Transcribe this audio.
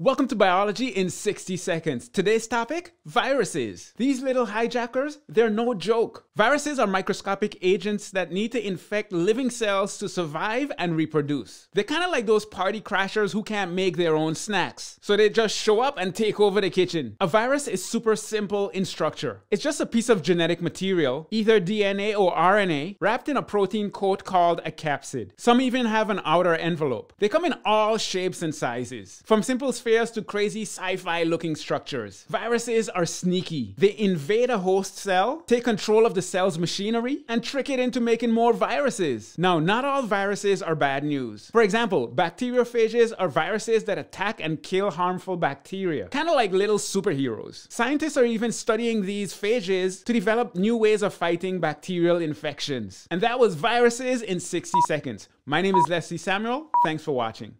Welcome to Biology in 60 Seconds. Today's topic viruses. These little hijackers, they're no joke. Viruses are microscopic agents that need to infect living cells to survive and reproduce. They're kind of like those party crashers who can't make their own snacks. So they just show up and take over the kitchen. A virus is super simple in structure. It's just a piece of genetic material, either DNA or RNA, wrapped in a protein coat called a capsid. Some even have an outer envelope. They come in all shapes and sizes, from simple spheres to crazy sci-fi looking structures. Viruses are sneaky. They invade a host cell, take control of the cell's machinery, and trick it into making more viruses. Now, not all viruses are bad news. For example, bacteriophages are viruses that attack and kill harmful bacteria, kind of like little superheroes. Scientists are even studying these phages to develop new ways of fighting bacterial infections. And that was viruses in 60 seconds. My name is Leslie Samuel. Thanks for watching.